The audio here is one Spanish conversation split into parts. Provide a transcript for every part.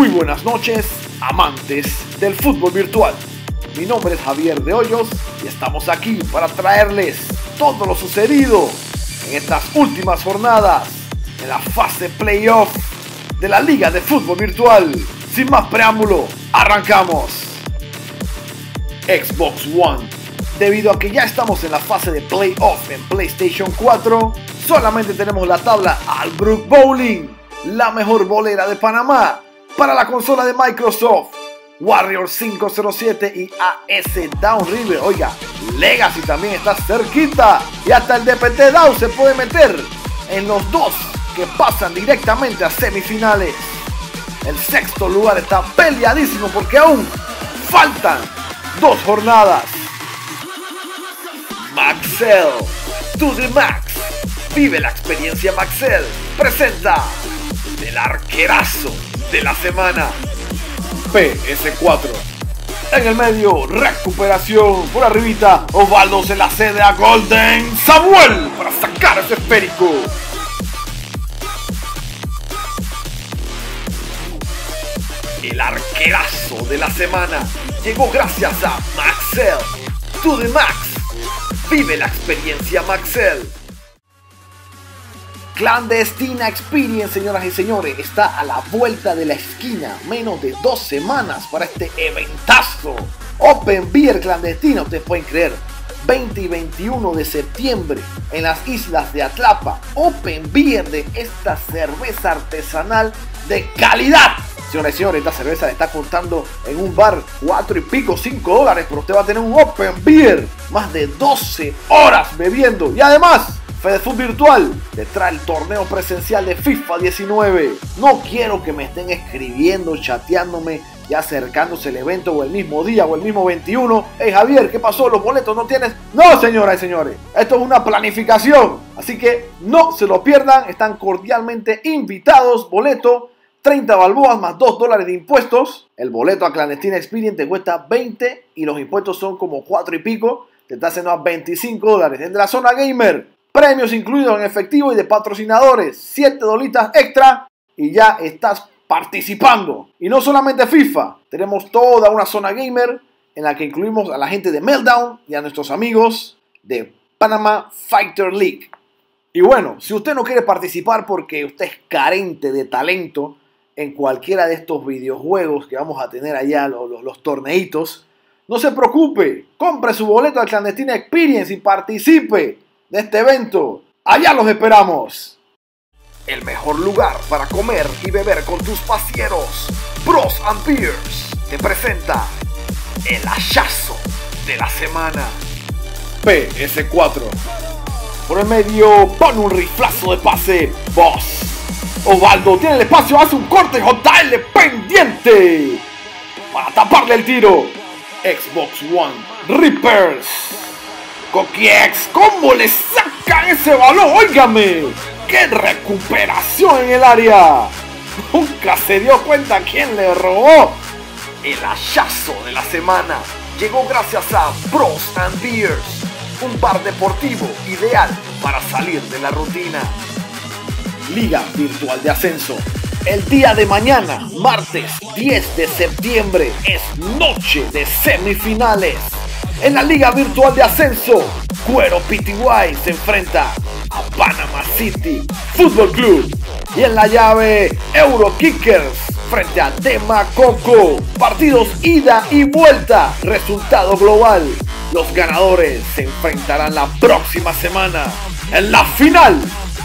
Muy buenas noches, amantes del fútbol virtual. Mi nombre es Javier de Hoyos y estamos aquí para traerles todo lo sucedido en estas últimas jornadas en la fase playoff de la Liga de Fútbol Virtual. Sin más preámbulo, arrancamos. Xbox One. Debido a que ya estamos en la fase de playoff en PlayStation 4, solamente tenemos la tabla Albrook Bowling, la mejor bolera de Panamá, para la consola de Microsoft. Warrior 507 y AS Downriver. Oiga, Legacy también está cerquita. Y hasta el DPT Down se puede meter en los dos que pasan directamente a semifinales. El sexto lugar está peleadísimo porque aún faltan dos jornadas. Maxell, to the max. Vive la experiencia Maxell. Presenta el arquerazo de la semana. PS4. En el medio, recuperación. Por arribita, Osvaldo se la cede a Golden Samuel para sacar ese esférico. El arquerazo de la semana llegó gracias a Maxell. To the max. Vive la experiencia Maxell. Clandestina Experience, señoras y señores, está a la vuelta de la esquina. Menos de dos semanas para este eventazo. Open Beer Clandestina, ustedes pueden creer. 20 y 21 de septiembre en las islas de Atlapa. Open Beer de esta cerveza artesanal de calidad. Señoras y señores, esta cerveza le está costando en un bar 4 y pico, 5 dólares, pero usted va a tener un Open Beer. Más de 12 horas bebiendo. Y además, FedeFood Virtual te trae el torneo presencial de FIFA 19. No quiero que me estén escribiendo, chateándome, ya acercándose el evento o el mismo día o el mismo 21. Hey Javier, ¿qué pasó? ¿Los boletos no tienes? No, señoras y señores. Esto es una planificación. Así que no se lo pierdan. Están cordialmente invitados. Boleto 30 balboas más 2 dólares de impuestos. El boleto a Clandestina Experience te cuesta 20 y los impuestos son como 4 y pico. Te está haciendo a 25 dólares. En la zona gamer, premios incluidos en efectivo y de patrocinadores. 7 dolitas extra y ya estás participando. Y no solamente FIFA, tenemos toda una zona gamer en la que incluimos a la gente de Meltdown y a nuestros amigos de Panama Fighter League. Y bueno, si usted no quiere participar porque usted es carente de talento, en cualquiera de estos videojuegos que vamos a tener allá, los, los, torneitos, no se preocupe, compre su boleto al Clandestina Experience y participe de este evento. Allá los esperamos. El mejor lugar para comer y beber con tus pasieros. Bros and Beers te presenta el hachazo de la semana. PS4. Por el medio, pon un riflazo de pase. Boss. Ovaldo tiene el espacio, hace un corte JL pendiente para taparle el tiro. Xbox One Rippers. Coquiex, ¿cómo le sacan ese balón? Óigame, qué recuperación en el área. Nunca se dio cuenta quién le robó. El hachazo de la semana llegó gracias a Bros and Beers, un bar deportivo ideal para salir de la rutina. Liga Virtual de Ascenso. El día de mañana, martes 10 de septiembre, es noche de semifinales. En la Liga Virtual de Ascenso, Cuero PTY se enfrenta a Panama City Football Club. Y en la llave, Euro Kickers frente a Tema Coco. Partidos ida y vuelta. Resultado global. Los ganadores se enfrentarán la próxima semana en la final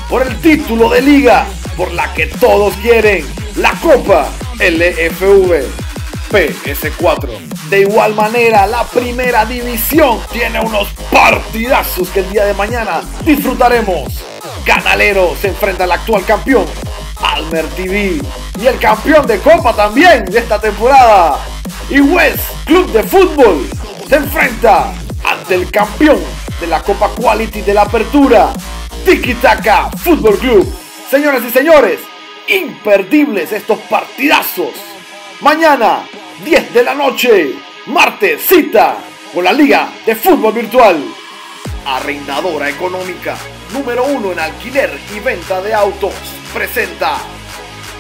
por el título de liga por la que todos quieren, la Copa LFV PS4. De igual manera, la primera división tiene unos partidazos que el día de mañana disfrutaremos. Canalero se enfrenta al actual campeón, Almer TV, y el campeón de Copa también de esta temporada. Y West Club de Fútbol se enfrenta ante el campeón de la Copa Quality de la Apertura, Tiki Taka Fútbol Club. Señoras y señores, imperdibles estos partidazos. Mañana, 10 de la noche, martes, cita con la Liga de Fútbol Virtual. Arrendadora económica, número uno en alquiler y venta de autos, presenta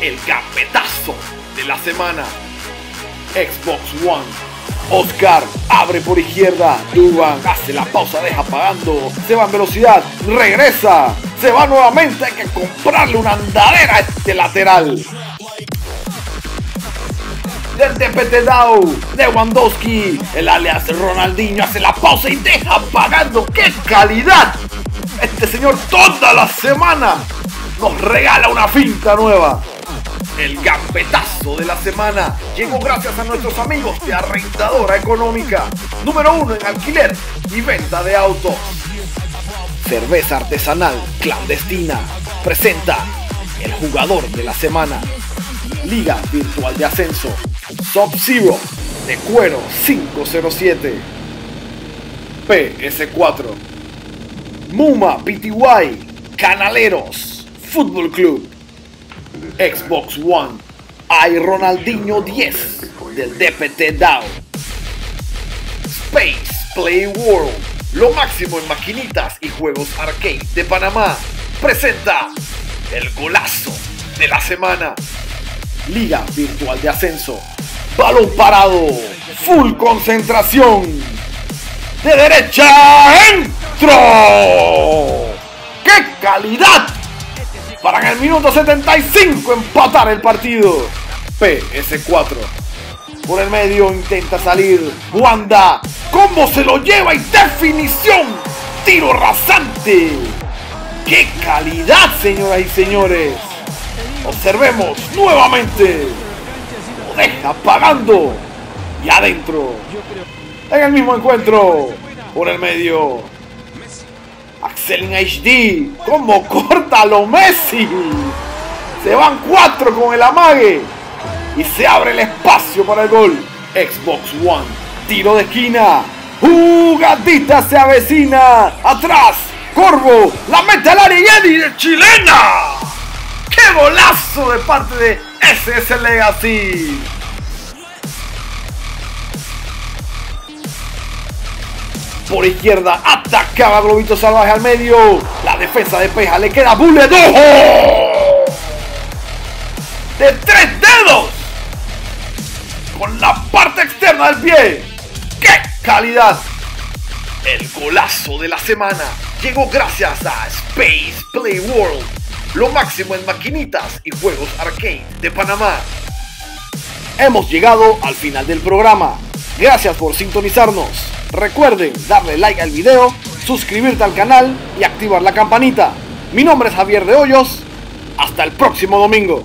el gambetazo de la semana. Xbox One. Oscar abre por izquierda. Duban hace la pausa, deja pagando. Se va en velocidad. Regresa. Se va nuevamente. Hay que comprarle una andadera a este lateral. Del TPT Dow, Lewandowski, el alias Ronaldinho hace la pausa y deja pagando. ¡Qué calidad! Este señor toda la semana nos regala una finta nueva. El gambetazo de la semana llegó gracias a nuestros amigos de Arrendadora Económica, número uno en alquiler y venta de autos. Cerveza artesanal clandestina presenta el jugador de la semana. Liga Virtual de Ascenso. Sub-Zero de cuero 507. PS4. Muma PTY. Canaleros. Fútbol Club. Xbox One. Hay Ronaldinho 10 del DPT DAO. Space Play World. Lo máximo en maquinitas y juegos arcade de Panamá. Presenta el golazo de la semana. Liga Virtual de Ascenso. Balón parado. Full concentración. De derecha. ¡Entro! ¡Qué calidad! Para en el minuto 75 empatar el partido. PS4. Por el medio intenta salir. Wanda. ¿Cómo se lo lleva? Y definición. Tiro rasante. ¡Qué calidad, señoras y señores! Observemos nuevamente. Deja pagando. Y adentro. En el mismo encuentro. Por el medio. Axel en HD. ¿Cómo corta lo Messi? Se van cuatro con el amague. Y se abre el espacio para el gol. Xbox One. Tiro de esquina. Jugadita se avecina. Atrás. Corvo. La mete al área y Eddie de chilena. ¡Qué golazo de parte de SS Legacy! Por izquierda atacaba Globito Salvaje al medio. La defensa de Peja le queda Bullet. ¡Ojo! De tres dedos. Con la parte externa del pie. ¡Qué calidad! El golazo de la semana llegó gracias a Space Play World lo máximo en maquinitas y juegos arcade de Panamá. Hemos llegado al final del programa. Gracias por sintonizarnos. Recuerden darle like al video, suscribirte al canal y activar la campanita. Mi nombre es Javier de Hoyos. Hasta el próximo domingo.